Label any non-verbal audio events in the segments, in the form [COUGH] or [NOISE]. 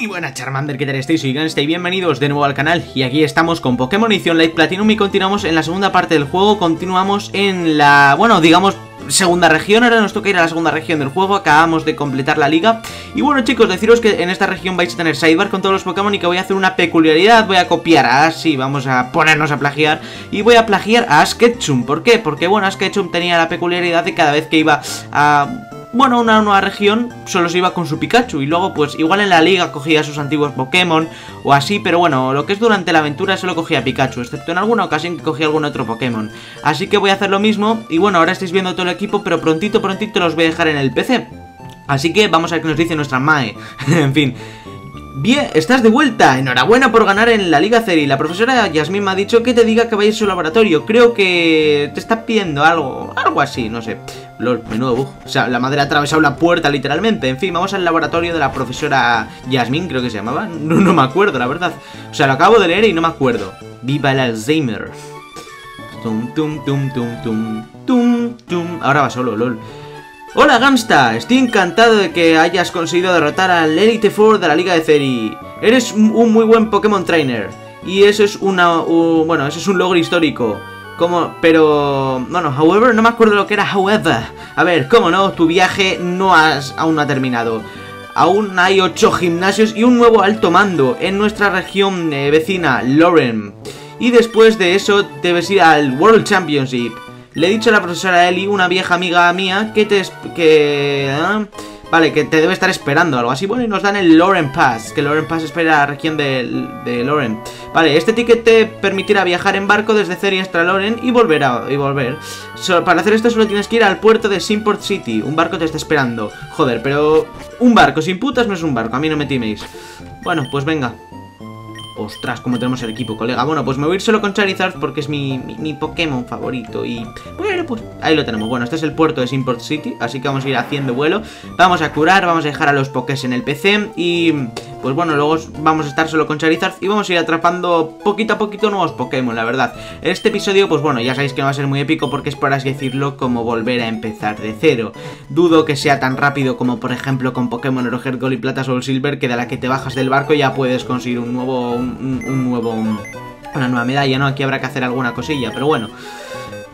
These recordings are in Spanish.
Muy buenas Charmander, ¿qué tal estáis? Soy Ganstai, bienvenidos de nuevo al canal y aquí estamos con Pokémon Edición Light Platinum y continuamos en la segunda parte del juego, continuamos en la, bueno, digamos, segunda región, ahora nos toca ir a la segunda región del juego, acabamos de completar la liga Y bueno chicos, deciros que en esta región vais a tener sidebar con todos los Pokémon y que voy a hacer una peculiaridad, voy a copiar a Ash, vamos a ponernos a plagiar Y voy a plagiar a Ash Ketchum, ¿por qué? Porque bueno, Ash Ketchum tenía la peculiaridad de cada vez que iba a bueno, una nueva región solo se iba con su Pikachu y luego pues igual en la liga cogía sus antiguos Pokémon o así, pero bueno, lo que es durante la aventura solo cogía Pikachu, excepto en alguna ocasión que cogía algún otro Pokémon. Así que voy a hacer lo mismo y bueno, ahora estáis viendo todo el equipo, pero prontito, prontito los voy a dejar en el PC. Así que vamos a ver qué nos dice nuestra Mae. [LAUGHS] en fin, Bien, estás de vuelta. Enhorabuena por ganar en la Liga Ceri. La profesora Yasmin me ha dicho que te diga que vayas a su laboratorio. Creo que te está pidiendo algo, algo así, no sé. Lol, menudo bug. O sea, la madre ha atravesado la puerta literalmente. En fin, vamos al laboratorio de la profesora Yasmin, creo que se llamaba. [LAUGHS] No, no me acuerdo, la verdad. O sea, lo acabo de leer y no me acuerdo. Viva el Alzheimer. Tum, tum, tum, tum, tum, tum, tum. Ahora va solo, lol. Hola Gamsta, estoy encantado de que hayas conseguido derrotar al Elite Four de la Liga de Ceri. Eres un muy buen Pokémon Trainer. Y eso es una... bueno, eso es un logro histórico. Como, pero... Bueno, however, no me acuerdo lo que era however. A ver, cómo no, tu viaje no has, aún no ha terminado. Aún hay 8 gimnasios y un nuevo alto mando en nuestra región eh, vecina, Loren. Y después de eso debes ir al World Championship. Le he dicho a la profesora Eli, una vieja amiga mía, que te... que... ¿eh? Vale, que te debe estar esperando algo así. Bueno, y nos dan el Loren Pass, que Loren Pass espera la región de, de Loren. Vale, este ticket te permitirá viajar en barco desde Ceri hasta Loren y volver a, y volver. para hacer esto solo tienes que ir al puerto de Simport City. Un barco te está esperando. Joder, pero un barco sin putas no es un barco, a mí no me timéis. Bueno, pues venga. Ostras, como tenemos el equipo, colega. Bueno, pues me voy a ir solo con Charizard porque es mi, mi, Pokémon favorito. Y bueno, pues ahí lo tenemos. Bueno, este es el puerto de Simport City, así que vamos a ir haciendo vuelo. Vamos a curar, vamos a dejar a los Pokés en el PC y pues bueno, luego vamos a estar solo con Charizard y vamos a ir atrapando poquito a poquito nuevos Pokémon, la verdad. Este episodio, pues bueno, ya sabéis que no va a ser muy épico porque es por así decirlo como volver a empezar de cero. Dudo que sea tan rápido como por ejemplo con Pokémon Oro, Gold y Plata Soul Silver que de la que te bajas del barco ya puedes conseguir un nuevo, un, nuevo, una nueva medalla, ¿no? Aquí habrá que hacer alguna cosilla, pero bueno...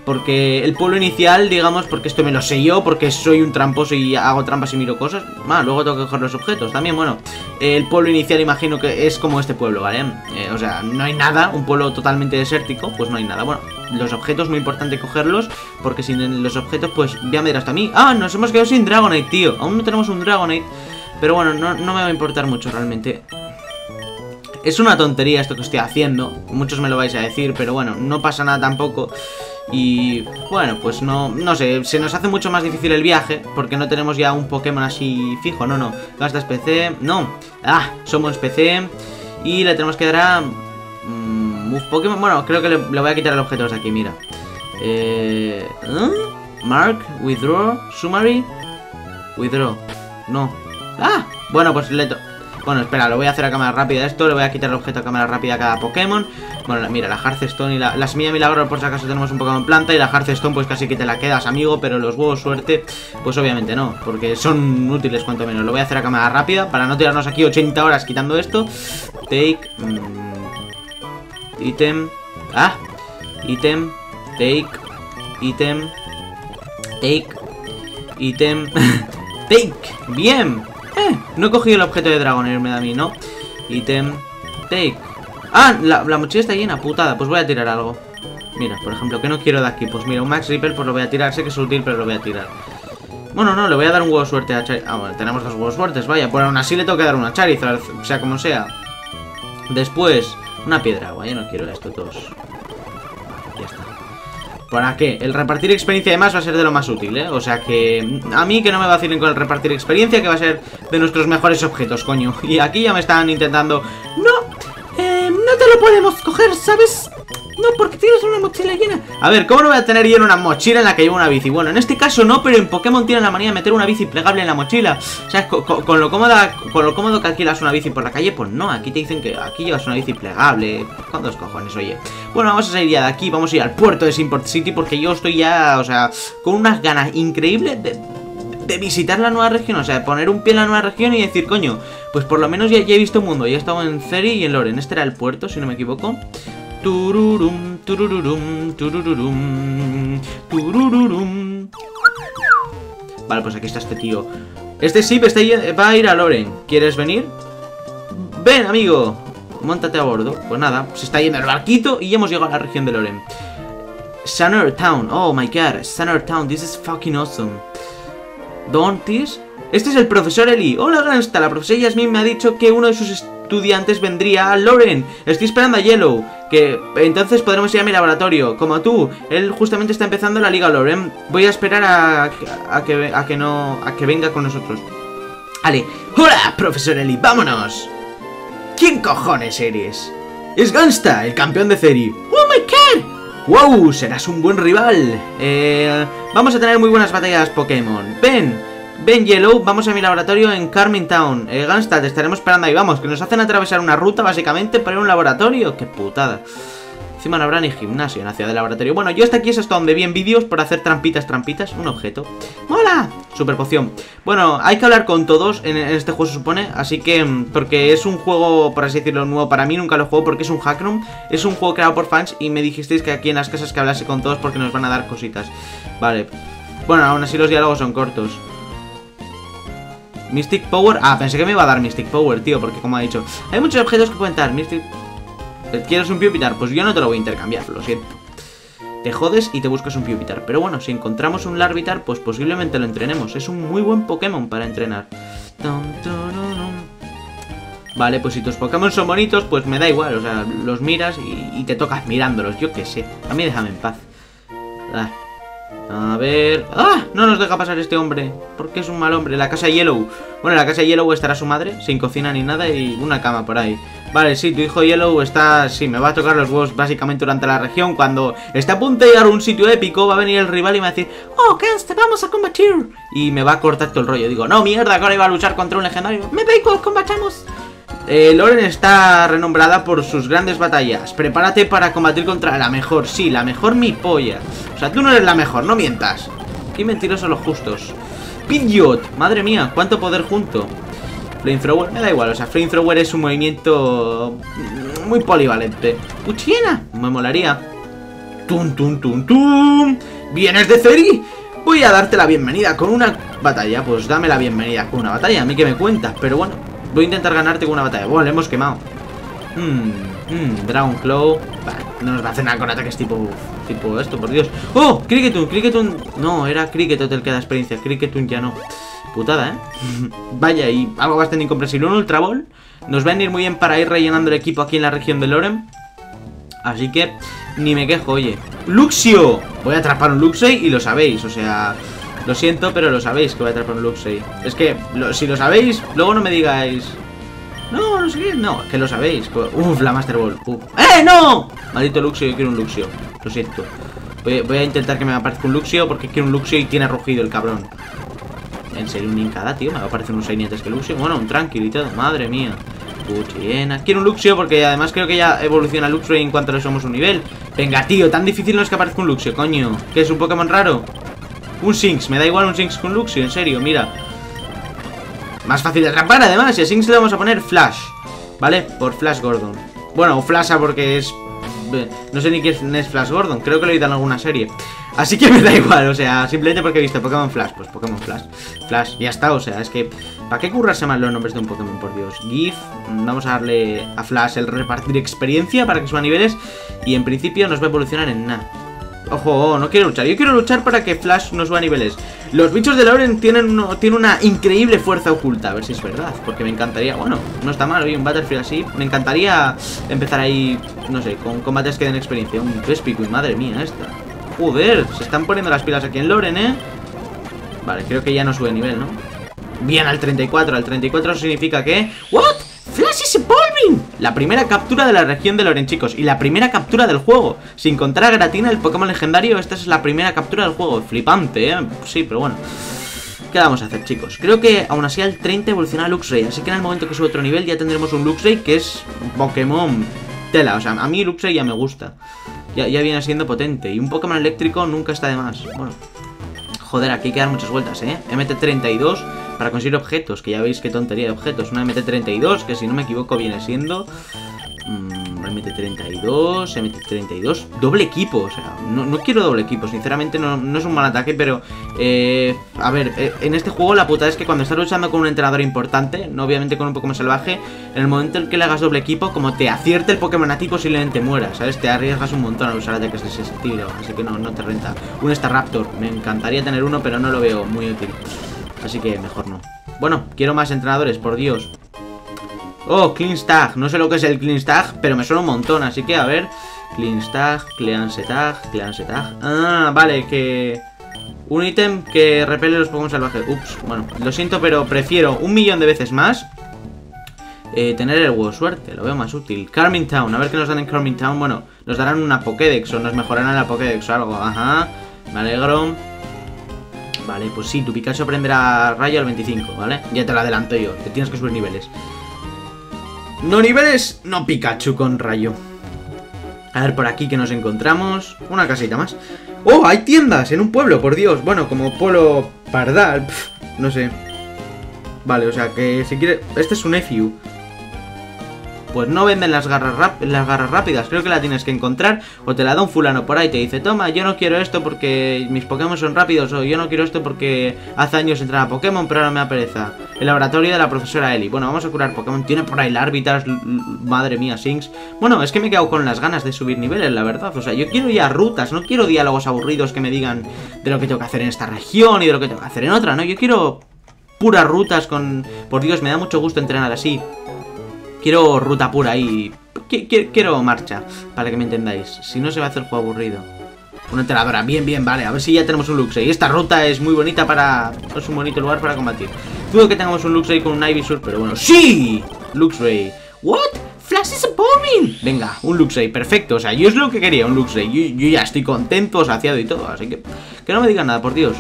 Porque el pueblo inicial, digamos, porque esto me lo sé yo, porque soy un tramposo y hago trampas y miro cosas. Ah, luego tengo que coger los objetos. También, bueno, el pueblo inicial imagino que es como este pueblo, ¿vale? Eh, o sea, no hay nada, un pueblo totalmente desértico, pues no hay nada. Bueno, los objetos, muy importante cogerlos, porque sin los objetos, pues ya me dirás hasta mí. Ah, nos hemos quedado sin Dragonite, tío. Aún no tenemos un Dragonite. Pero bueno, no, no me va a importar mucho realmente. Es una tontería esto que estoy haciendo. Muchos me lo vais a decir, pero bueno, no pasa nada tampoco. Y bueno, pues no, no sé, se nos hace mucho más difícil el viaje Porque no tenemos ya un Pokémon así fijo, no, no. Gastas PC, no, ah, somos PC Y le tenemos que dar a... Mmm, Pokémon, bueno, creo que le, voy a quitar el objeto de aquí, mira. Eh, ¿eh? Mark, withdraw, summary Withdraw, no. Ah, bueno, pues le... Bueno, espera, lo voy a hacer a cámara rápida esto Le voy a quitar el objeto a cámara rápida a cada Pokémon. Bueno, mira, la Hearthstone y la, la semilla milagro Por si acaso tenemos un Pokémon planta Y la Hearthstone pues casi que te la quedas, amigo Pero los huevos suerte, pues obviamente no Porque son útiles cuanto menos. Lo voy a hacer a cámara rápida Para no tirarnos aquí 80 horas quitando esto. Take Item Ah Item Take Item Take Item [LAUGHS] Take Bien eh, no he cogido el objeto de Dragonair, me da a mí, ¿no? Item, take. Ah, la, mochila está llena, putada. Pues voy a tirar algo. Mira, por ejemplo, que no quiero de aquí? Pues mira, un Max Reaper, pues lo voy a tirar. Sé que es útil, pero lo voy a tirar. Bueno, no, le voy a dar un huevo suerte a Charizard. Ah, bueno, tenemos dos huevos suertes, vaya. Por aún así le tengo que dar una Charizard, sea como sea. Después, una piedra agua. Yo no quiero esto, todos. Ya está. ¿Para qué? El repartir experiencia además va a ser de lo más útil, ¿eh? O sea que a mí que no me vacilen con el repartir experiencia que va a ser de nuestros mejores objetos, coño Y aquí ya me están intentando... No, eh, no te lo podemos coger, ¿sabes? No, porque tienes una mochila llena A ver, ¿cómo no voy a tener llena una mochila en la que llevo una bici? Bueno, en este caso no, pero en Pokémon tienen la manía de meter una bici plegable en la mochila O sea, con, lo cómoda, con lo cómodo que alquilas una bici por la calle Pues no, aquí te dicen que aquí llevas una bici plegable ¿Con dos cojones, oye? Bueno, vamos a salir ya de aquí, vamos a ir al puerto de Simport City Porque yo estoy ya, o sea, con unas ganas increíbles de de visitar la nueva región, o sea, de poner un pie en la nueva región y decir, coño, pues por lo menos ya, ya he visto un mundo, ya he estado en Ceri y en Loren, este era el puerto, si no me equivoco. Tururum, turururum, turururum, turururum. Vale, pues aquí está este tío. Este sí va a ir a Loren. ¿Quieres venir? Ven, amigo. Móntate a bordo. Pues nada, se está yendo el barquito y hemos llegado a la región de Loren. Sunner Town. Oh my god, Sunner Town. This is fucking awesome. Don't this? Este es el profesor Eli. Hola, Gransta. La profesora Yasmin me ha dicho que uno de sus estudiantes vendría a Loren. Estoy esperando a Yellow. Que entonces podremos ir a mi laboratorio. Como tú. Él justamente está empezando la Liga Loren. Voy a esperar a, que, a que no. a que venga con nosotros. ¡Hola, profesor Eli! ¡Vámonos! ¿Quién cojones eres? Es Gansta, el campeón de Ceri. ¡Oh my god! ¡Wow! Serás un buen rival. Eh, vamos a tener muy buenas batallas Pokémon. Ven, ven Yellow, vamos a mi laboratorio en Carmine Town. Eh, Gansta, te estaremos esperando ahí. Vamos, que nos hacen atravesar una ruta básicamente para ir a un laboratorio. ¡Qué putada! Encima no habrá ni gimnasio en la ciudad del laboratorio. Bueno, yo hasta aquí es hasta donde vi en vídeos por hacer trampitas, trampitas. Un objeto. ¡Mola! Super poción. Bueno, hay que hablar con todos en, este juego se supone. Así que, mm, porque es un juego, por así decirlo, nuevo para mí. Nunca lo juego porque es un hackroom. Es un juego creado por fans y me dijisteis que aquí en las casas que hablase con todos porque nos van a dar cositas. Vale. Bueno, aún así los diálogos son cortos. Mystic Power... Ah, pensé que me iba a dar Mystic Power, tío, porque como ha dicho... Hay muchos objetos que pueden dar Mystic ¿Quieres un Piupitar? Pues yo no te lo voy a intercambiar, lo siento. Te jodes y te buscas un Piupitar. Pero bueno, si encontramos un Larvitar, pues posiblemente lo entrenemos. Es un muy buen Pokémon para entrenar. Vale, pues si tus Pokémon son bonitos, pues me da igual. O sea, los miras y, te tocas mirándolos. Yo qué sé. A mí déjame en paz. Ah. A ver... ¡Ah! No nos deja pasar este hombre. Porque es un mal hombre. La casa Yellow. Bueno, la casa Yellow estará su madre, sin cocina ni nada y una cama por ahí. Vale, sí, tu hijo Yellow está... Sí, me va a tocar los huevos básicamente durante la región. Cuando está a punto de llegar a un sitio épico, va a venir el rival y me va a decir... ¡Oh, te vamos a combatir! Y me va a cortar todo el rollo. Digo, no, mierda, que ahora iba a luchar contra un legendario. ¡Me da igual, combatamos! Eh, Loren está renombrada por sus grandes batallas. Prepárate para combatir contra la mejor. Sí, la mejor mi polla. O sea, tú no eres la mejor, no mientas. Qué mentirosos los justos. Pidgeot, madre mía, cuánto poder junto. Flamethrower, me da igual, o sea, Flamethrower es un movimiento muy polivalente. Puchiena, me molaría. Tum, tum, tum, tum. ¿Vienes de Ceri? Voy a darte la bienvenida con una batalla. Pues dame la bienvenida con una batalla, a mí que me cuentas. Pero bueno, Voy a intentar ganarte con una batalla. Bueno, hemos quemado. Mmm, mmm, Dragon Claw. Vale, no nos va a hacer nada con ataques tipo tipo esto, por Dios. ¡Oh! Cricketun, Cricketun. No, era Cricketun el que da experiencia. Cricketun ya no. Putada, ¿eh? [LAUGHS] Vaya, y algo bastante incomprensible. Un Ultra Ball. Nos va a venir muy bien para ir rellenando el equipo aquí en la región de Lorem. Así que ni me quejo, oye. ¡Luxio! Voy a atrapar un Luxray y lo sabéis, o sea... Lo siento, pero lo sabéis que voy a atrapar un Luxray. Es que, si lo sabéis, luego no me digáis... No, no sé qué. No, que lo sabéis. Uf, la Master Ball. ¡Eh, no! Maldito Luxio, yo quiero un Luxio. Lo siento. Voy, a intentar que me aparezca un Luxio porque quiero un Luxio y tiene rugido el cabrón. En serio, un Incada, tío. Me va a aparecer un Shiny antes que Luxio. Bueno, un Tranquil y todo. Madre mía. Puchena. Quiero un Luxio porque además creo que ya evoluciona Luxio en cuanto le somos un nivel. Venga, tío, tan difícil no es que aparezca un Luxio, coño. ¿Qué es un Pokémon raro? Un Sinx, me da igual un Sinx con Luxio, en serio, mira Más fácil de atrapar además Y a Sinx le vamos a poner Flash ¿Vale? Por Flash Gordon Bueno, Flasha porque es... No sé ni quién es Flash Gordon Creo que lo he visto en alguna serie Así que me da igual, o sea, simplemente porque he visto Pokémon Flash Pues Pokémon Flash Flash, ya está, o sea, es que ¿Para qué currarse más los nombres de un Pokémon, por Dios? GIF, vamos a darle a Flash el repartir experiencia para que suba niveles Y en principio nos va a evolucionar en nada Ojo, no quiero luchar. Yo quiero luchar para que Flash no suba niveles. Los bichos de Lauren tienen, una increíble fuerza oculta. A ver si es verdad. Porque me encantaría... Bueno, no está mal. Oye, un Battlefield así. Me encantaría empezar ahí, no sé, con combates que den experiencia. Un Vespico y madre mía esta. Joder, se están poniendo las pilas aquí en Loren, ¿eh? Vale, creo que ya no sube nivel, ¿no? Bien, al 34. Al 34 significa que... ¿What? ¡Flash is evolving! La primera captura de la región de Loren, chicos Y la primera captura del juego Sin contar a Gratina, el Pokémon legendario Esta es la primera captura del juego Flipante, ¿eh? Sí, pero bueno ¿Qué vamos a hacer, chicos? Creo que aún así al 30 evoluciona Luxray Así que en el momento que sube otro nivel ya tendremos un Luxray Que es Pokémon tela O sea, a mí Luxray ya me gusta ya, ya viene siendo potente Y un Pokémon eléctrico nunca está de más Bueno Joder, aquí hay que dar muchas vueltas, ¿eh? MT-32 para conseguir objetos, que ya veis qué tontería de objetos. Una MT-32, que si no me equivoco viene siendo... Mmm, MT-32, MT-32, doble equipo, o sea, no, quiero doble equipo, sinceramente no, es un mal ataque, pero, eh, a ver, eh, en este juego la putada es que cuando estás luchando con un entrenador importante, no obviamente con un Pokémon salvaje, en el momento en que le hagas doble equipo, como te acierte el Pokémon a ti, posiblemente mueras, ¿sabes? Te arriesgas un montón a usar ataques de ese estilo, así que no, no te renta. Un Staraptor, me encantaría tener uno, pero no lo veo muy útil, así que mejor no. Bueno, quiero más entrenadores, por Dios. Oh, Clean Stag. No sé lo que es el Clean Stag, pero me suena un montón. Así que, a ver. Clean Stag, Cleanse Tag, Cleanse Tag. Ah, vale, que... Un ítem que repele los Pokémon salvajes. Ups, bueno, lo siento, pero prefiero un millón de veces más eh, tener el huevo suerte. Lo veo más útil. Carming Town, a ver qué nos dan en Carming Town. Bueno, nos darán una Pokédex o nos mejorarán la Pokédex o algo. Ajá, me alegro. Vale, pues sí, tu Pikachu aprenderá rayo al 25, ¿vale? Ya te lo adelanto yo, te tienes que subir niveles. No niveles, no Pikachu con rayo. A ver por aquí que nos encontramos. Una casita más. ¡Oh! Hay tiendas en un pueblo, por Dios. Bueno, como pueblo pardal. no sé. Vale, o sea que si quiere... Este es un Efiu pues no venden las garras, las garras rápidas. Creo que la tienes que encontrar o te la da un fulano por ahí. Te dice, toma, yo no quiero esto porque mis Pokémon son rápidos o yo no quiero esto porque hace años entraba Pokémon pero ahora me apereza. El laboratorio de la profesora Eli. Bueno, vamos a curar Pokémon. Tiene por ahí Larvitas, madre mía, Sinks. Bueno, es que me he con las ganas de subir niveles, la verdad. O sea, yo quiero ya rutas, no quiero diálogos aburridos que me digan de lo que tengo que hacer en esta región y de lo que tengo que hacer en otra, ¿no? Yo quiero puras rutas con... Por Dios, me da mucho gusto entrenar así. Quiero ruta pura y... Quiero marcha, para que me entendáis. Si no se va a hacer juego aburrido. Una enteradora, bien, bien, vale. A ver si ya tenemos un Luxray. Esta ruta es muy bonita para... Es un bonito lugar para combatir. Dudo que tengamos un Luxray con un Ivysaur, pero bueno. ¡Sí! Luxray. ¿What? Flash is bombing. Venga, un Luxray, perfecto. O sea, yo es lo que quería, un Luxray. Yo, yo ya estoy contento, saciado y todo. Así que... Que no me digan nada, por Dios.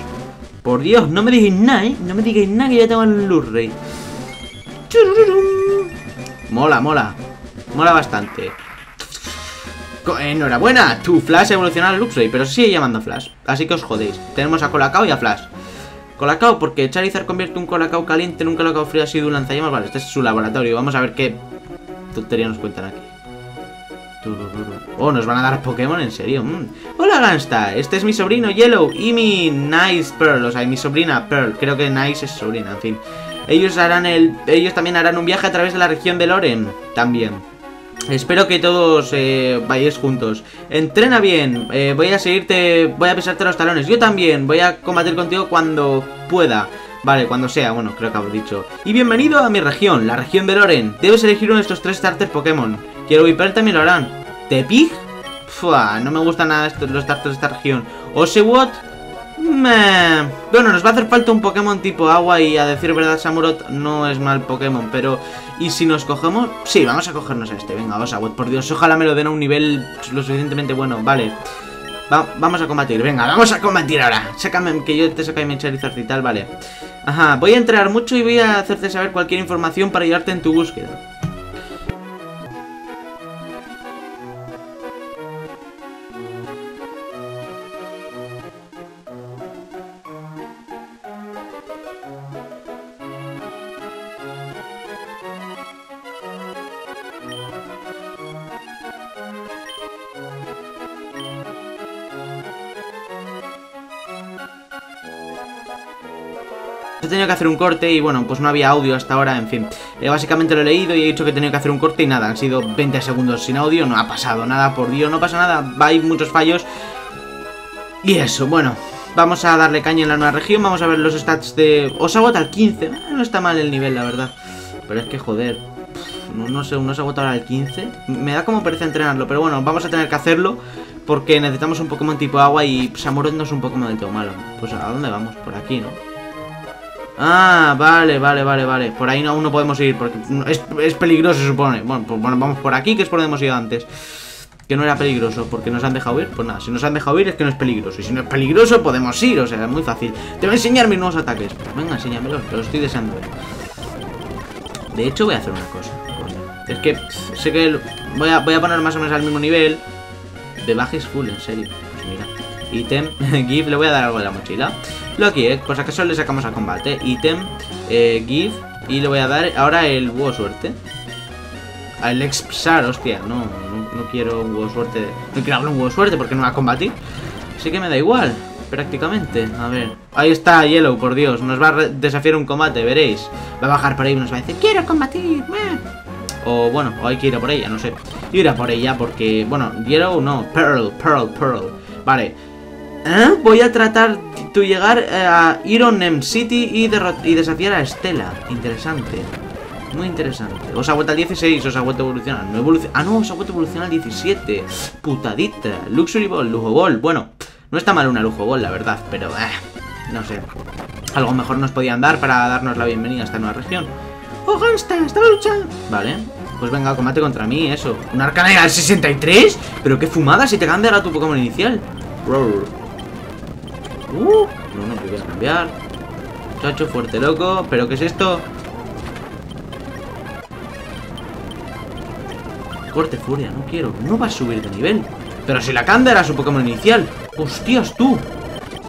Por Dios, no me digáis nada, ¿eh? No me digáis nada que ya tengo el Luxray. Mola, mola. Mola bastante. Enhorabuena, tu Flash ha evolucionado al Luxray, pero sigue llamando Flash. Así que os jodéis. Tenemos a Colacao y a Flash. Colacao, porque Charizard convierte un Colacao caliente en un Colacao frío así de un lanzallamas. Vale, este es su laboratorio. Vamos a ver qué tontería nos cuentan aquí. Oh, nos van a dar Pokémon, en serio. Mm. Hola, Gansta. Este es mi sobrino Yellow y mi Nice Pearl. O sea, mi sobrina Pearl. Creo que Nice es sobrina, en fin. Ellos harán el. Ellos también harán un viaje a través de la región de Loren. También. Espero que todos eh, vayáis juntos. Entrena bien. Eh, voy a seguirte. Voy a pisarte los talones. Yo también. Voy a combatir contigo cuando pueda. Vale, cuando sea, bueno, creo que habré dicho. Y bienvenido a mi región, la región de Loren. Debes elegir uno de estos tres starters Pokémon. Quiero Viper también lo harán. ¿Tepig? Fua, no me gustan nada estos, los starters de esta región. Bueno, nos va a hacer falta un Pokémon tipo agua y a decir verdad Samurott no es mal Pokémon, pero... ¿Y si nos cogemos? Sí, vamos a cogernos a este, venga, vamos a por Dios, ojalá me lo den a un nivel lo suficientemente bueno, vale. vamos a combatir, venga, vamos a combatir ahora. Sácame, que yo te saque mi Charizard y tal, vale. Ajá, voy a entrenar mucho y voy a hacerte saber cualquier información para ayudarte en tu búsqueda. He tenido que hacer un corte y bueno, pues no había audio hasta ahora, en fin. Eh, básicamente lo he leído y he dicho que he tenido que hacer un corte y nada, han sido 20 segundos sin audio, no ha pasado nada, por Dios, no pasa nada, hay muchos fallos. Y eso, bueno, vamos a darle caña en la nueva región, vamos a ver los stats de Osagot al 15, no está mal el nivel, la verdad. Pero es que joder, no, no sé, uno se agota al 15, me da como pereza entrenarlo, pero bueno, vamos a tener que hacerlo. Porque necesitamos un Pokémon tipo agua y Samurott no es un Pokémon del todo malo. Pues ¿a dónde vamos? Por aquí, ¿no? Ah, vale, vale, vale, vale. Por ahí no, aún no podemos ir porque es, peligroso, se supone. Bueno, pues bueno, vamos por aquí, que es por donde hemos ido antes. Que no era peligroso, porque nos han dejado ir. Pues nada, si nos han dejado ir es que no es peligroso. Y si no es peligroso, podemos ir, o sea, es muy fácil. Te voy a enseñar mis nuevos ataques. venga, enséñamelos, que los estoy deseando De hecho, voy a hacer una cosa. Es que sé que voy a, voy a poner más o menos al mismo nivel. De bajes full, en serio. Pues mira. Ítem, [LAUGHS] give, le voy a dar algo de la mochila. Lo aquí, ¿eh? Pues acaso le sacamos al combate. Ítem, eh, give, y le voy a dar ahora el búho suerte. Al expsar, hostia, no, no, no quiero un huevo suerte. No quiero darle un huevo suerte porque no va a combatir. Así que me da igual, prácticamente. A ver, ahí está Yellow, por Dios. Nos va a desafiar un combate, veréis. Va a bajar por ahí y nos va a decir, quiero combatir. O bueno, o hay que ir a por ella, no sé. Ir a por ella porque, bueno, Yellow no, Pearl, Pearl, Pearl. Vale. ¿Eh? Voy a tratar de llegar a Iron Nem City y, desafiar a Estela. Interesante. Muy interesante. Os ha vuelto al 16, os ha vuelto a evolucionar. No Ah, no, os ha vuelto a evolucionar al 17. Putadita. Luxury Ball, Lujo Ball. Bueno, no está mal una Lujo Ball, la verdad, pero eh, no sé. Algo mejor nos podían dar para darnos la bienvenida a esta nueva región. ¡Oh, Gangsta! ¡Estaba luchando! Vale. Pues venga, combate contra mí, eso. ¿Un arcana al 63? Pero qué fumada si te cambia ahora tu Pokémon inicial. Uh, no, no, a cambiar. Chacho, fuerte loco. ¿Pero qué es esto? Corte furia, no quiero. No va a subir de nivel. Pero si la Kanda era su Pokémon inicial. ¡Hostias, tú!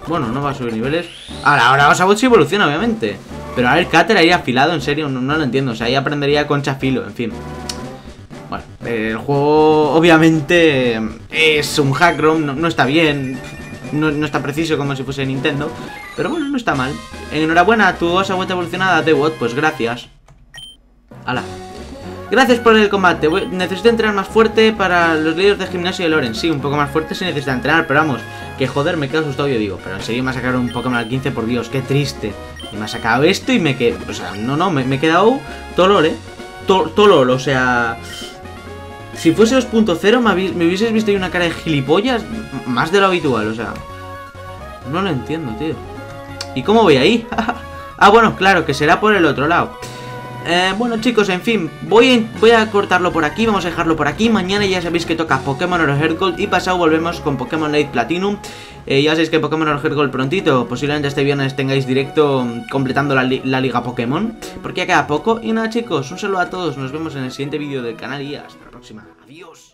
Bueno, no va a subir niveles. Ahora, ahora Osabot sí evoluciona, obviamente. Pero a ver, Cater ahí afilado, en serio, no, lo entiendo. O sea, ahí aprendería concha filo, en fin. Bueno, el juego obviamente es un hack ROM, no, está bien. No, está preciso como si fuese Nintendo. Pero bueno, no está mal. Enhorabuena, tu osa vuelta evolucionada, Dewot, pues gracias. Hala. Gracias por el combate. necesito entrenar más fuerte para los líderes de gimnasio de Loren. Sí, un poco más fuerte si necesita entrenar, pero vamos, que joder, me quedo asustado yo digo. Pero en serio me ha sacado un Pokémon al 15, por Dios, qué triste. Y me ha sacado esto y me quedo... O sea, no, no, me, he quedado tolol, ¿eh? Tolol, o sea... Si fuese 2.0 me, me hubieses visto ahí una cara de gilipollas más de lo habitual, o sea... No lo entiendo, tío. ¿Y cómo voy ahí? [LAUGHS] ah, bueno, claro, que será por el otro lado. Eh, bueno chicos, en fin, voy, voy a cortarlo por aquí, vamos a dejarlo por aquí Mañana ya sabéis que toca Pokémon Oro Gold Y pasado volvemos con Pokémon Light Platinum eh, Ya sabéis que Pokémon Oro Gold prontito Posiblemente este viernes tengáis directo mm, completando la, liga Pokémon Porque ya queda poco Y nada chicos, un saludo a todos Nos vemos en el siguiente vídeo del canal y hasta próxima. Adiós